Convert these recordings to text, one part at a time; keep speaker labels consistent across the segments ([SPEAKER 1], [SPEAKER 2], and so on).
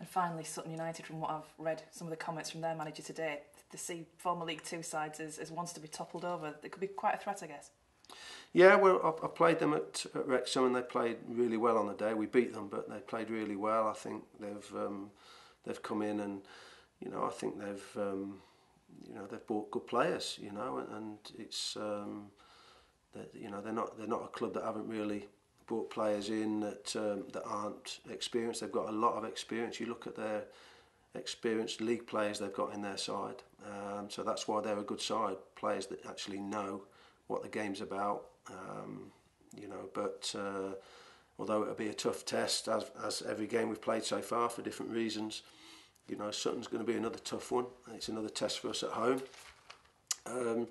[SPEAKER 1] And finally, Sutton United, from what I've read, some of the comments from their manager today, to see former League Two sides as, as ones to be toppled over, it could be quite a threat, I guess.
[SPEAKER 2] Yeah, well, I, I played them at, at Wrexham and they played really well on the day. We beat them, but they played really well. I think they've um, they've come in and you know I think they've um, you know they've bought good players. You know, and, and it's um, that you know they're not they're not a club that haven't really brought players in that um, that aren't experienced. They've got a lot of experience. You look at their experienced league players they've got in their side. Um, so that's why they're a good side. Players that actually know what the game's about. Um, you know, but uh, although it'll be a tough test, as, as every game we've played so far for different reasons, you know, Sutton's going to be another tough one. It's another test for us at home. Um,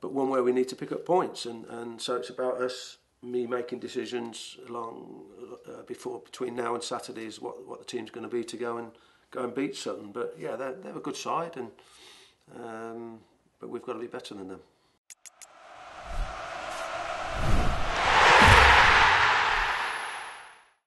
[SPEAKER 2] but one where we need to pick up points, and, and so it's about us me making decisions along uh, before between now and Saturday is what what the team's going to be to go and go and beat Sutton. But yeah, they're they're a good side, and um, but we've got to be better than them.